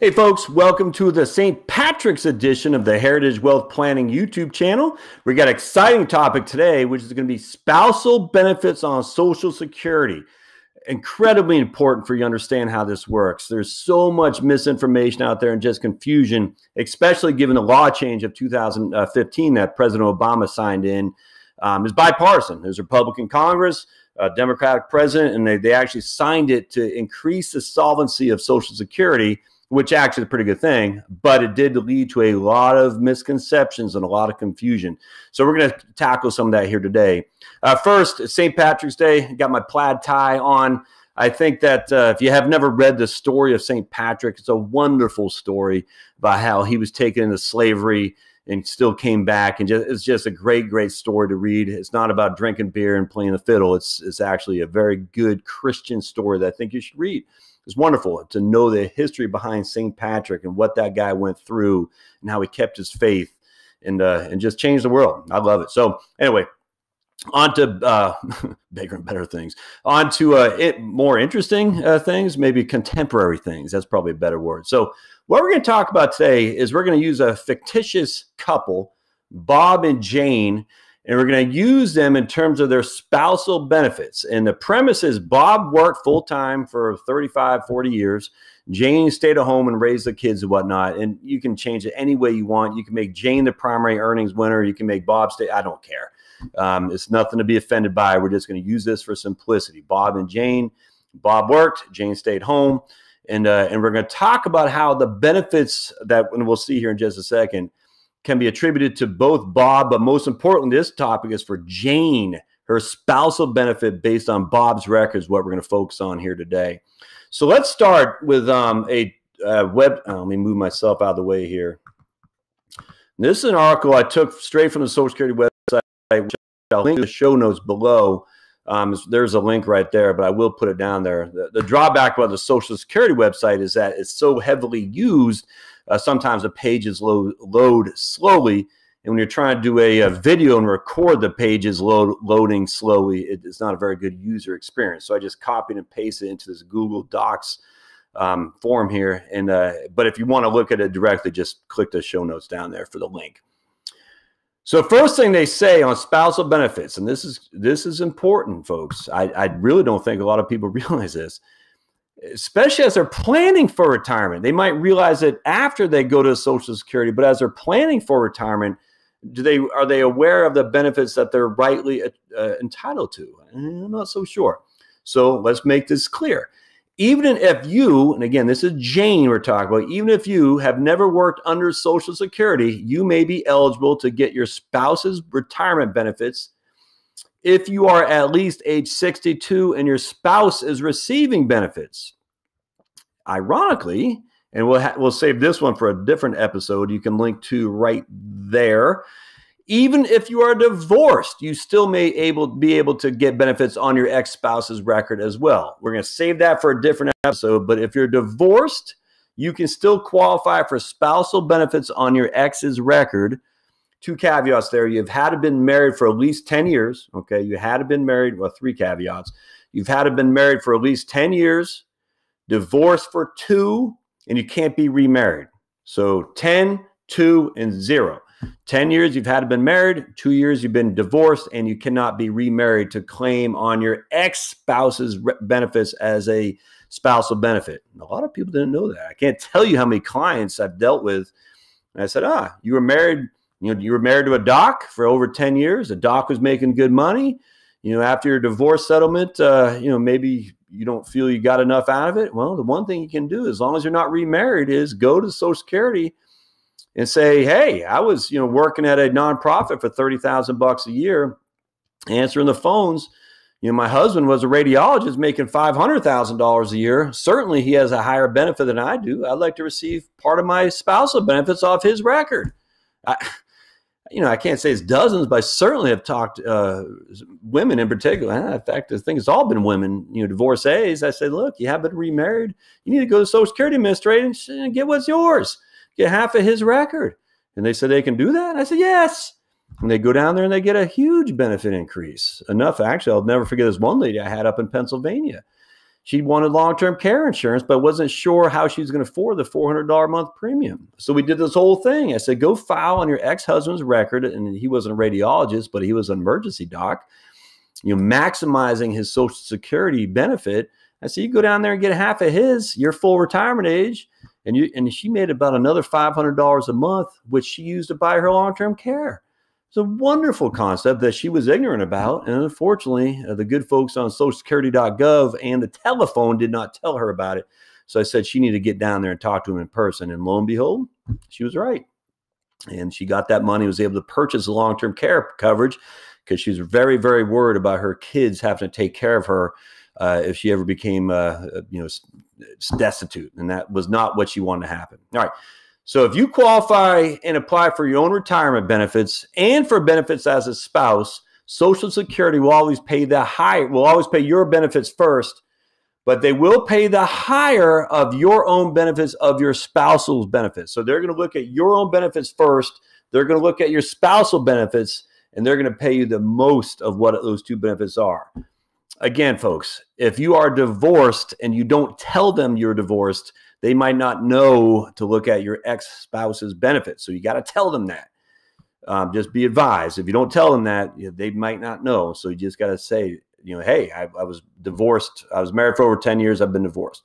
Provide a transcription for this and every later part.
Hey, folks, welcome to the St. Patrick's edition of the Heritage Wealth Planning YouTube channel. We got an exciting topic today, which is going to be spousal benefits on Social Security. Incredibly important for you to understand how this works. There's so much misinformation out there and just confusion, especially given the law change of 2015 that President Obama signed in. Um, is bipartisan. There's Republican Congress, a Democratic president, and they, they actually signed it to increase the solvency of Social Security which actually is a pretty good thing, but it did lead to a lot of misconceptions and a lot of confusion. So we're going to tackle some of that here today. Uh, first, St. Patrick's Day, got my plaid tie on. I think that uh, if you have never read the story of St. Patrick, it's a wonderful story about how he was taken into slavery and still came back. And just, it's just a great, great story to read. It's not about drinking beer and playing the fiddle. It's, it's actually a very good Christian story that I think you should read it's wonderful to know the history behind St. Patrick and what that guy went through and how he kept his faith and uh, and just changed the world. I love it. So anyway, on to uh, bigger and better things. On to uh, it, more interesting uh, things, maybe contemporary things. That's probably a better word. So what we're going to talk about today is we're going to use a fictitious couple, Bob and Jane and we're going to use them in terms of their spousal benefits. And the premise is Bob worked full time for 35, 40 years. Jane stayed at home and raised the kids and whatnot. And you can change it any way you want. You can make Jane the primary earnings winner. You can make Bob stay. I don't care. Um, it's nothing to be offended by. We're just going to use this for simplicity. Bob and Jane. Bob worked. Jane stayed home. And, uh, and we're going to talk about how the benefits that, and we'll see here in just a second, can be attributed to both Bob, but most importantly, this topic is for Jane. Her spousal benefit based on Bob's records, what we're going to focus on here today. So let's start with um, a uh, web. Oh, let me move myself out of the way here. This is an article I took straight from the Social Security website. Which I'll link the show notes below. Um, there's a link right there, but I will put it down there. The, the drawback about the Social Security website is that it's so heavily used uh, sometimes the pages load, load slowly. And when you're trying to do a, a video and record the pages load, loading slowly, it, it's not a very good user experience. So I just copied and pasted into this Google Docs um, form here. And uh, but if you want to look at it directly, just click the show notes down there for the link. So first thing they say on spousal benefits, and this is this is important, folks. I, I really don't think a lot of people realize this especially as they're planning for retirement. They might realize it after they go to Social Security, but as they're planning for retirement, do they are they aware of the benefits that they're rightly uh, entitled to? I'm not so sure. So let's make this clear. Even if you, and again, this is Jane we're talking about, even if you have never worked under Social Security, you may be eligible to get your spouse's retirement benefits if you are at least age 62 and your spouse is receiving benefits. Ironically, and we'll we'll save this one for a different episode. You can link to right there. Even if you are divorced, you still may able be able to get benefits on your ex spouse's record as well. We're going to save that for a different episode. But if you're divorced, you can still qualify for spousal benefits on your ex's record two caveats there. You've had to been married for at least 10 years. Okay. You had to been married. Well, three caveats. You've had to been married for at least 10 years, divorced for two, and you can't be remarried. So 10, two, and zero. 10 years you've had been married, two years you've been divorced, and you cannot be remarried to claim on your ex-spouse's benefits as a spousal benefit. A lot of people didn't know that. I can't tell you how many clients I've dealt with. And I said, ah, you were married you know, you were married to a doc for over 10 years. The doc was making good money. You know, after your divorce settlement, uh, you know, maybe you don't feel you got enough out of it. Well, the one thing you can do, as long as you're not remarried, is go to Social Security and say, "Hey, I was, you know, working at a nonprofit for thirty thousand bucks a year, answering the phones. You know, my husband was a radiologist making five hundred thousand dollars a year. Certainly, he has a higher benefit than I do. I'd like to receive part of my spousal benefits off his record." I, you know, I can't say it's dozens, but I certainly have talked uh, women in particular. In fact, I think it's all been women, you know, divorcees. I said, look, you haven't remarried. You need to go to the Social Security Administration and get what's yours. Get half of his record. And they said they can do that. And I said, yes. And they go down there and they get a huge benefit increase. Enough, actually, I'll never forget this one lady I had up in Pennsylvania. she wanted long-term care insurance, but wasn't sure how she was going to afford the $400 a month premium. So we did this whole thing. I said, go file on your ex-husband's record, and he wasn't a radiologist, but he was an emergency doc. You know, maximizing his Social Security benefit. I said, you go down there and get half of his, your full retirement age, and you and she made about another $500 a month, which she used to buy her long-term care. It's a wonderful concept that she was ignorant about. And unfortunately, uh, the good folks on socialsecurity.gov and the telephone did not tell her about it. So I said she needed to get down there and talk to him in person. And lo and behold, she was right. And she got that money, was able to purchase long term care coverage because she was very, very worried about her kids having to take care of her uh, if she ever became, uh, uh you know, destitute. And that was not what she wanted to happen. All right. So if you qualify and apply for your own retirement benefits and for benefits as a spouse, Social Security will always pay the higher, will always pay your benefits first, but they will pay the higher of your own benefits of your spousal's benefits. So they're going to look at your own benefits first. They're going to look at your spousal benefits and they're going to pay you the most of what those two benefits are. Again, folks, if you are divorced and you don't tell them you're divorced, they might not know to look at your ex spouse's benefits. So you got to tell them that. Um, just be advised. If you don't tell them that, they might not know. So you just got to say, you know, hey, I, I was divorced. I was married for over 10 years. I've been divorced.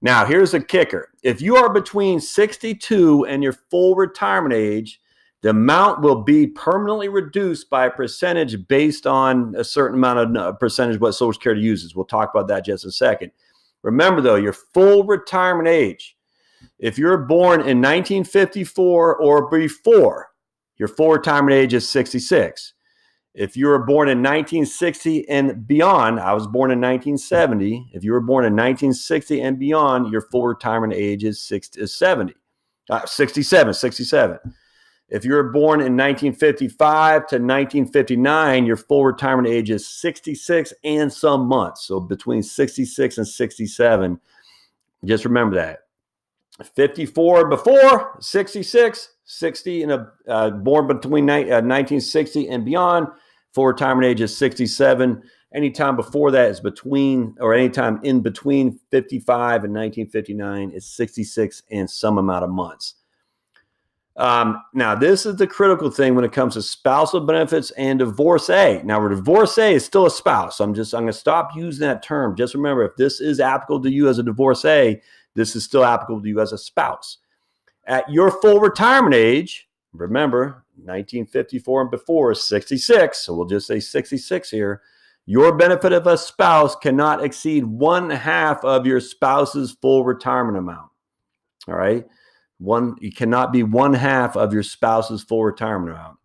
Now, here's the kicker. If you are between 62 and your full retirement age, the amount will be permanently reduced by a percentage based on a certain amount of percentage what Social Security uses. We'll talk about that just a second. Remember, though, your full retirement age, if you're born in 1954 or before, your full retirement age is 66. If you were born in 1960 and beyond, I was born in 1970. If you were born in 1960 and beyond, your full retirement age is, 60, is 70, uh, 67, 67. If you were born in 1955 to 1959, your full retirement age is 66 and some months. So between 66 and 67. Just remember that. 54 before, 66, 60, and a, uh, born between ni- uh, 1960 and beyond. Full retirement age is 67. Anytime before that is between, or anytime in between 55 and 1959 is 66 and some amount of months. Um, now, this is the critical thing when it comes to spousal benefits and divorcee. Now, a divorcee is still a spouse. I'm just I'm going to stop using that term. Just remember, if this is applicable to you as a divorcee, this is still applicable to you as a spouse. At your full retirement age, remember 1954 and before is 66. So we'll just say 66 here. Your benefit of a spouse cannot exceed one half of your spouse's full retirement amount. All right. One, you cannot be one half of your spouse's full retirement amount.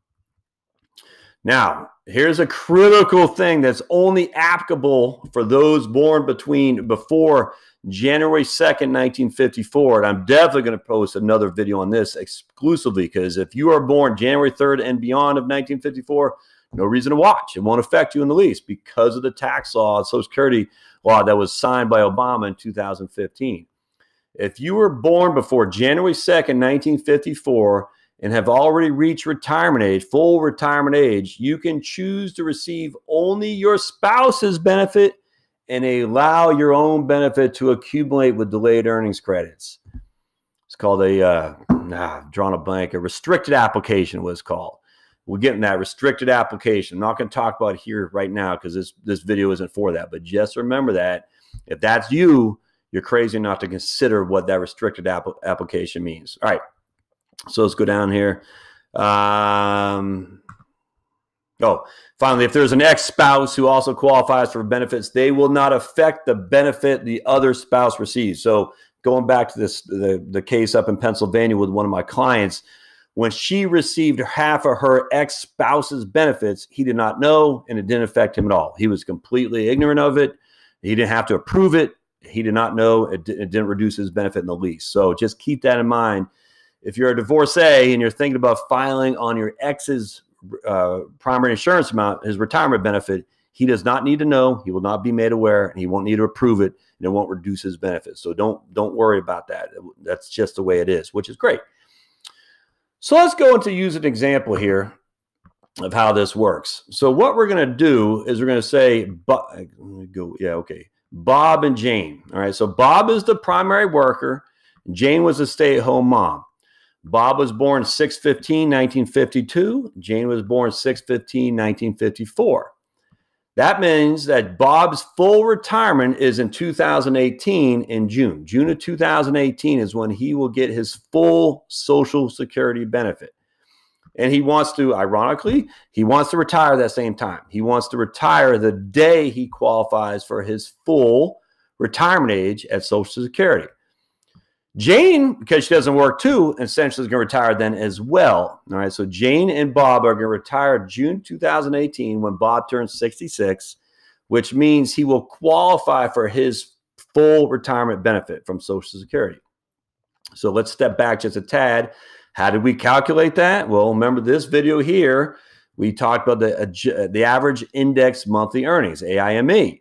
Now, here's a critical thing that's only applicable for those born between before January 2nd, 1954. And I'm definitely going to post another video on this exclusively because if you are born January 3rd and beyond of 1954, no reason to watch. It won't affect you in the least because of the tax law, Social Security law that was signed by Obama in 2015. If you were born before January 2nd, 1954, and have already reached retirement age, full retirement age, you can choose to receive only your spouse's benefit and allow your own benefit to accumulate with delayed earnings credits. It's called a, uh, nah, drawn a blank, a restricted application was called. We're getting that restricted application. I'm not going to talk about here right now because this, this video isn't for that, but just remember that if that's you, you're crazy not to consider what that restricted app- application means. All right. So let's go down here. Um, oh, finally, if there's an ex spouse who also qualifies for benefits, they will not affect the benefit the other spouse receives. So going back to this, the, the case up in Pennsylvania with one of my clients, when she received half of her ex spouse's benefits, he did not know and it didn't affect him at all. He was completely ignorant of it. He didn't have to approve it he did not know it, it didn't reduce his benefit in the least. So just keep that in mind. If you're a divorcee and you're thinking about filing on your ex's uh, primary insurance amount, his retirement benefit, he does not need to know. He will not be made aware, and he won't need to approve it, and it won't reduce his benefits. So don't don't worry about that. That's just the way it is, which is great. So let's go into use an example here of how this works. So what we're going to do is we're going to say, but go, yeah, okay Bob and Jane. All right. So Bob is the primary worker. Jane was a stay at home mom. Bob was born 615, 1952. Jane was born 615, 1954. That means that Bob's full retirement is in 2018 in June. June of 2018 is when he will get his full Social Security benefit. And he wants to, ironically, he wants to retire that same time. He wants to retire the day he qualifies for his full retirement age at Social Security. Jane, because she doesn't work too, essentially is going to retire then as well. All right. So Jane and Bob are going to retire June 2018 when Bob turns 66, which means he will qualify for his full retirement benefit from Social Security. So let's step back just a tad. How did we calculate that? Well, remember this video here, we talked about the, the average index monthly earnings, AIME.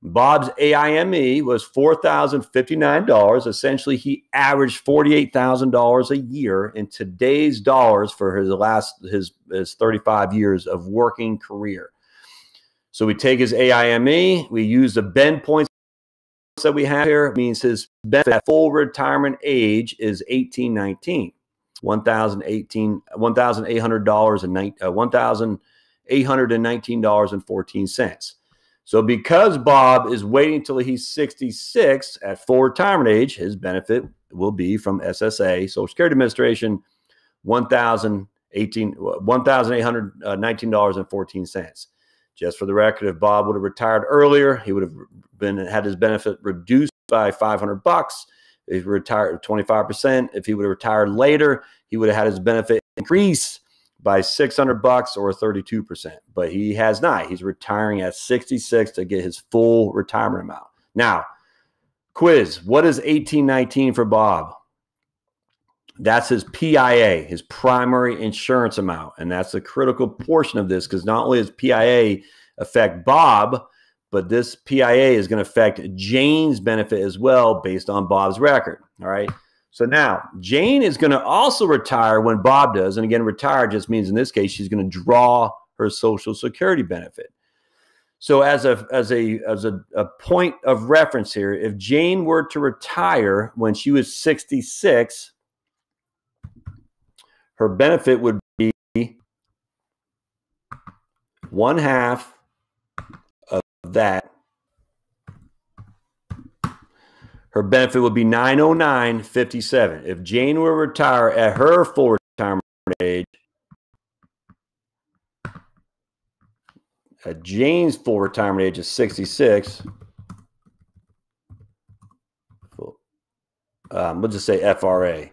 Bob's AIME was $4,059. Essentially, he averaged $48,000 a year in today's dollars for his last his, his 35 years of working career. So we take his AIME, we use the bend points that we have here, means his benefit full retirement age is 1819. $1,800 $1,800 and uh, $1,819.14. So because Bob is waiting until he's 66 at full retirement age, his benefit will be from SSA, Social Security Administration, $1,819.14. Just for the record, if Bob would have retired earlier, he would have been had his benefit reduced by 500 bucks. If he retired 25%, if he would have retired later, he would have had his benefit increase by 600 bucks or 32%. But he has not. He's retiring at 66 to get his full retirement amount. Now, quiz, what is 1819 for Bob? That's his PIA, his primary insurance amount. And that's a critical portion of this because not only does PIA affect Bob, but this PIA is going to affect Jane's benefit as well based on Bob's record. All right. So now Jane is going to also retire when Bob does. And again, retire just means in this case, she's going to draw her Social Security benefit. So as a as a as a, a point of reference here, if Jane were to retire when she was 66, her benefit would be one half that her benefit would be 909.57. If Jane were to retire at her full retirement age, at Jane's full retirement age is 66. Um, we'll just say FRA.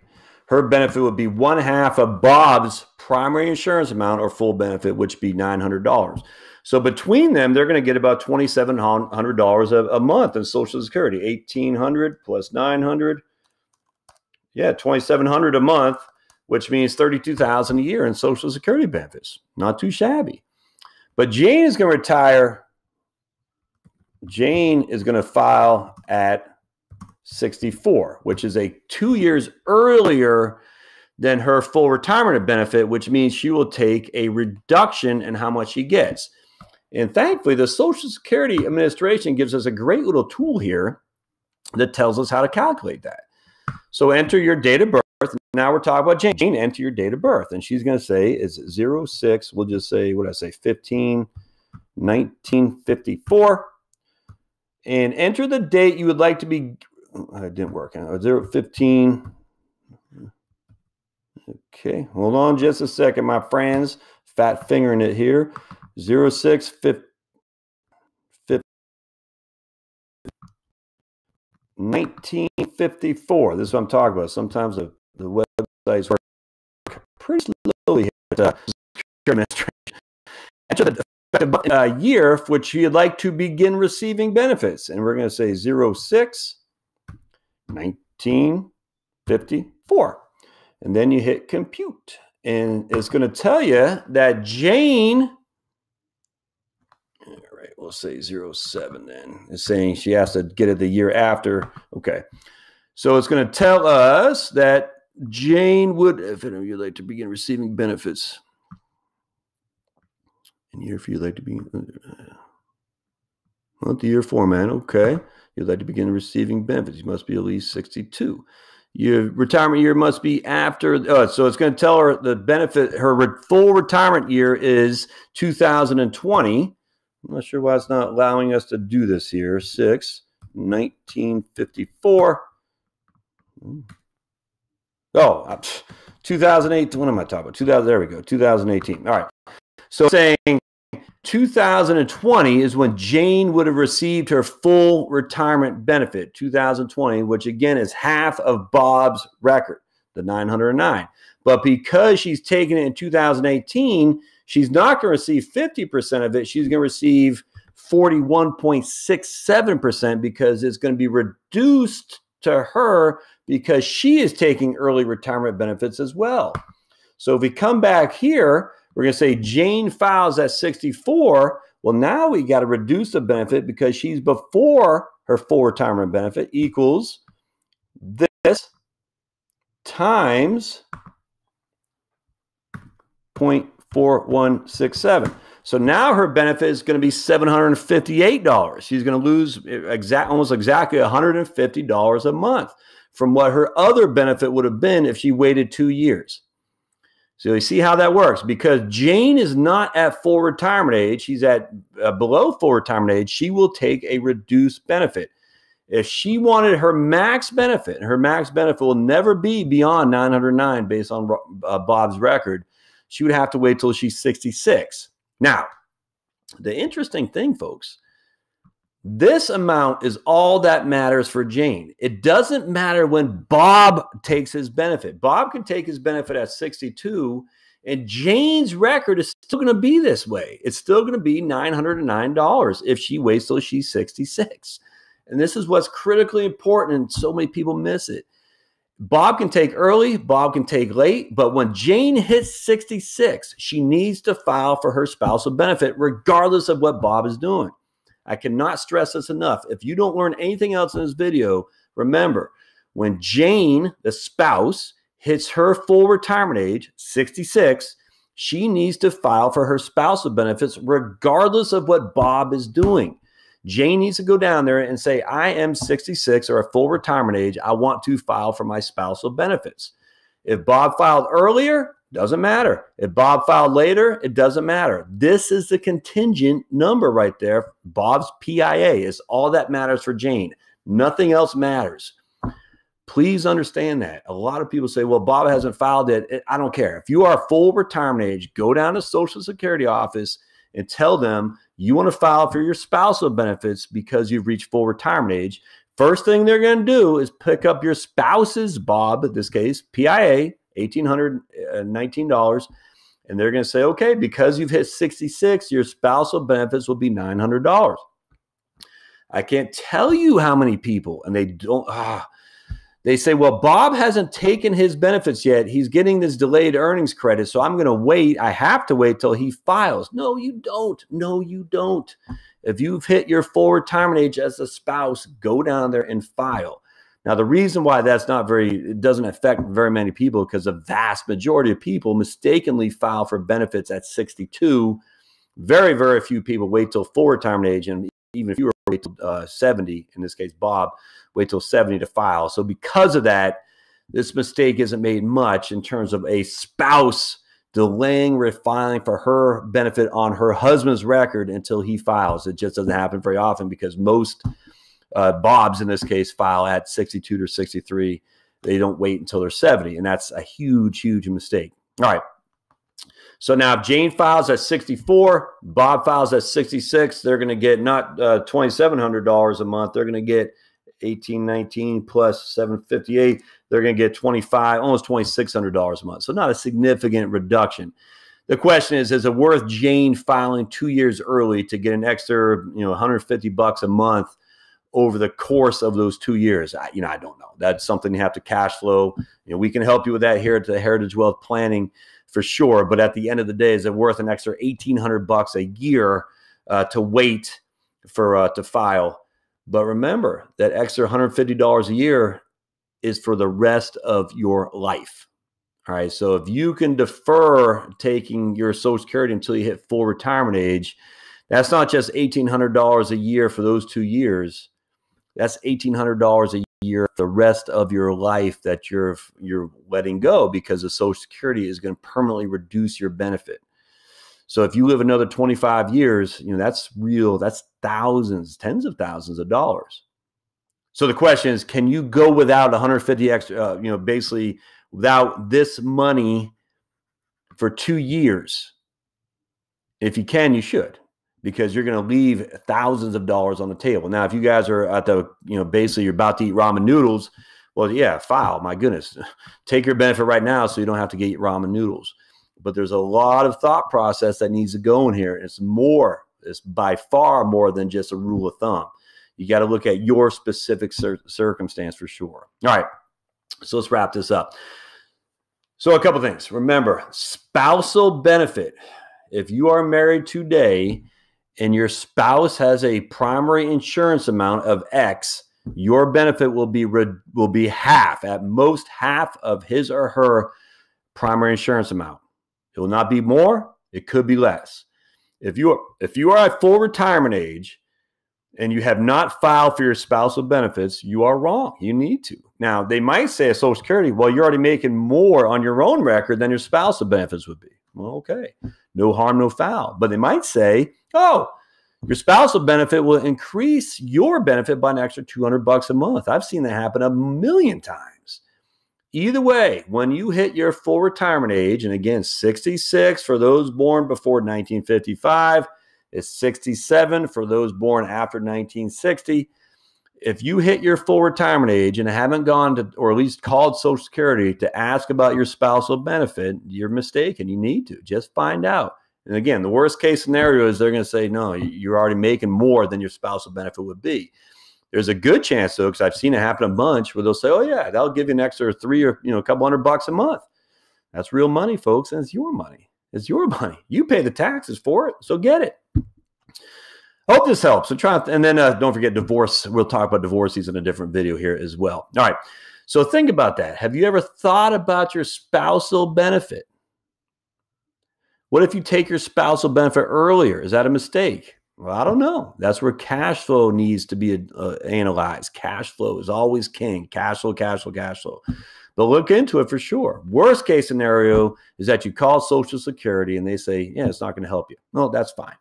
Her benefit would be one half of Bob's primary insurance amount or full benefit, which would be $900. So between them, they're going to get about $2,700 a, month in Social Security, 1800 plus 900. Yeah, 2,700 a month, which means 32,000 a year in Social Security benefits. Not too shabby. But Jane is going to retire. Jane is going to file at 64, which is a two years earlier than her full retirement benefit, which means she will take a reduction in how much she gets. And thankfully, the Social Security Administration gives us a great little tool here that tells us how to calculate that. So enter your date of birth. Now we're talking about Jane. Jane, enter your date of birth. And she's going to say is 06, we'll just say, what did I say, 15, 1954. And enter the date you would like to be, oh, it didn't work, uh, 0, 15. Okay, hold on just a second, my friends. Fat fingering it here. 06 1954. This is what I'm talking about. Sometimes the, the websites work pretty slowly at uh, administration. Enter the uh, year which you'd like to begin receiving benefits. And we're going to say 06 1954. And then you hit compute. And it's going to tell you that Jane we'll say 07 then. It's saying she has to get it the year after. Okay. So it's going to tell us that Jane would, if any of you like to begin receiving benefits, and here if you'd like to be, uh, Month, year, format. Okay. You'd like to begin receiving benefits. You must be at least 62. Your retirement year must be after. Oh, so it's going to tell her the benefit. Her re- full retirement year is 2020. I'm not sure why it's not allowing us to do this here. 6, 1954. Hmm. Oh, uh, 2008. What am I talking about? 2000. There we go. 2018. All right. So saying 2020 is when Jane would have received her full retirement benefit. 2020, which again is half of Bob's record, the 909. But because she's taking it in 2018, she's not going to receive 50% of it. She's going to receive 41.67% because it's going to be reduced to her because she is taking early retirement benefits as well. So if we come back here, we're going to say Jane files at 64. Well, now we got to reduce the benefit because she's before her full retirement benefit equals this times 0.4167. So now her benefit is going to be $758. She's going to lose exact almost exactly $150 a month from what her other benefit would have been if she waited two years. So you see how that works because Jane is not at full retirement age. She's at uh, below full retirement age. She will take a reduced benefit. If she wanted her max benefit, her max benefit will never be beyond 909 based on uh, Bob's record. She would have to wait till she's 66. Now, the interesting thing, folks, this amount is all that matters for Jane. It doesn't matter when Bob takes his benefit. Bob can take his benefit at 62, and Jane's record is still going to be this way. It's still going to be $909 if she waits till she's 66. And this is what's critically important, and so many people miss it. Bob can take early, Bob can take late, but when Jane hits 66, she needs to file for her spousal benefit, regardless of what Bob is doing. I cannot stress this enough. If you don't learn anything else in this video, remember when Jane, the spouse, hits her full retirement age, 66, she needs to file for her spousal benefits regardless of what Bob is doing. Jane needs to go down there and say, I am 66 or a full retirement age. I want to file for my spousal benefits. If Bob filed earlier, doesn't matter. If Bob filed later, it doesn't matter. This is the contingent number right there. Bob's PIA is all that matters for Jane. Nothing else matters. Please understand that. A lot of people say, well, Bob hasn't filed it. I don't care. If you are full retirement age, go down to Social Security office and tell them you want to file for your spousal benefits because you've reached full retirement age. First thing they're going to do is pick up your spouse's Bob, in this case, PIA, $1,819. And they're going to say, okay, because you've hit 66, your spousal benefits will be $900. I can't tell you how many people, and they don't, ah, they say, well, Bob hasn't taken his benefits yet. He's getting this delayed earnings credit. So I'm going to wait. I have to wait till he files. No, you don't. No, you don't. If you've hit your full retirement age as a spouse, go down there and file. Now, the reason why that's not very, it doesn't affect very many people because the vast majority of people mistakenly file for benefits at 62. Very, very few people wait till full retirement age. And even if you were wait till uh, 70, in this case, Bob, wait till 70 to file. So, because of that, this mistake isn't made much in terms of a spouse delaying refiling for her benefit on her husband's record until he files. It just doesn't happen very often because most uh, Bob's in this case file at 62 to 63. They don't wait until they're 70, and that's a huge, huge mistake. All right. So now, if Jane files at 64, Bob files at 66, they're going to get not uh, $2,700 a month. They're going to get 1819 plus 758. They're going to get 25, almost $2,600 a month. So not a significant reduction. The question is, is it worth Jane filing two years early to get an extra, you know, 150 bucks a month over the course of those two years? I, you know, I don't know. That's something you have to cash flow. You know, we can help you with that here at the Heritage Wealth Planning for sure. But at the end of the day, is it worth an extra 1800 bucks a year uh, to wait for uh, to file? But remember that extra $150 a year is for the rest of your life. All right. So if you can defer taking your Social Security until you hit full retirement age, That's not just $1,800 a year for those two years. That's $1,800 a year the rest of your life that you're you're letting go because the Social Security is going to permanently reduce your benefit. So if you live another 25 years, you know that's real. That's thousands, tens of thousands of dollars. So the question is, can you go without 150 extra? Uh, you know, basically without this money for two years. If you can, you should, because you're going to leave thousands of dollars on the table. Now, if you guys are at the, you know, basically you're about to eat ramen noodles, well, yeah, file. My goodness, take your benefit right now so you don't have to get ramen noodles. But there's a lot of thought process that needs to go in here. It's more, it's by far more than just a rule of thumb. You got to look at your specific cir- circumstance for sure. All right, so let's wrap this up. So, a couple things. Remember, spousal benefit. If you are married today and your spouse has a primary insurance amount of X, your benefit will be will be half, at most half of his or her primary insurance amount. It will not be more. It could be less. If you are if you are at full retirement age and you have not filed for your spousal benefits, you are wrong. You need to. Now, they might say at Social Security, well, you're already making more on your own record than your spousal benefits would be. Well, okay. No harm, no foul. But they might say, oh, your spousal benefit will increase your benefit by an extra 200 bucks a month. I've seen that happen a million times. Either way, when you hit your full retirement age, and again, 66 for those born before 1955, is 67 for those born after 1960. If you hit your full retirement age and haven't gone to, or at least called Social Security to ask about your spousal benefit, you're mistaken. You need to just find out. And again, the worst case scenario is they're going to say, no, you're already making more than your spousal benefit would be. There's a good chance, though, because I've seen it happen a bunch where they'll say, oh, yeah, that'll give you an extra three or, you know, a couple hundred bucks a month. That's real money, folks, and it's your money. It's your money. You pay the taxes for it, so get it. Hope this helps. So try and then uh, don't forget divorce. We'll talk about divorces in a different video here as well. All right. So think about that. Have you ever thought about your spousal benefit? What if you take your spousal benefit earlier? Is that a mistake? Well, I don't know. That's where cash flow needs to be uh, analyzed. Cash flow is always king. Cash flow, cash flow, cash flow. But look into it for sure. Worst case scenario is that you call Social Security and they say, yeah, it's not going to help you. No, that's fine.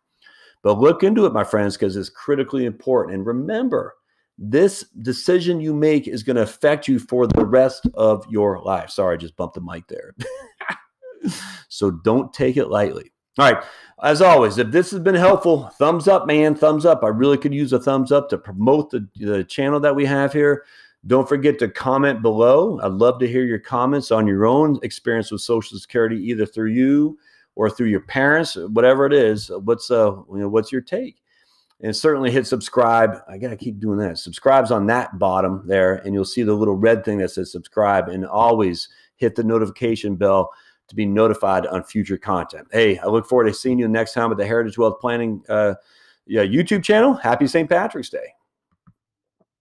But look into it, my friends, because it's critically important. And remember, this decision you make is going to affect you for the rest of your life. Sorry, I just bumped the mic there. so don't take it lightly. All right. As always, if this has been helpful, thumbs up, man. Thumbs up. I really could use a thumbs up to promote the, the channel that we have here. Don't forget to comment below. I'd love to hear your comments on your own experience with Social Security, either through you or through your parents, whatever it is, what's uh you know what's your take? And certainly hit subscribe. I gotta keep doing that. Subscribe's on that bottom there, and you'll see the little red thing that says subscribe, and always hit the notification bell to be notified on future content. Hey, I look forward to seeing you next time at the Heritage Wealth Planning uh, yeah, YouTube channel. Happy St. Patrick's Day.